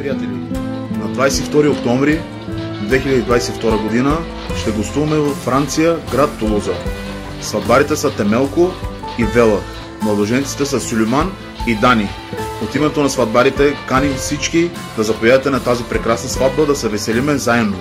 приятно людям. 22 октомври 2022 година ще гостуваме в Франция, град Тулуза. Сватбарите са Темелко и Вела. Младоженците са Сюлюман и Дани. От името на сватбарите каним всички да заповядате на тази прекрасна сватба да се веселиме заедно.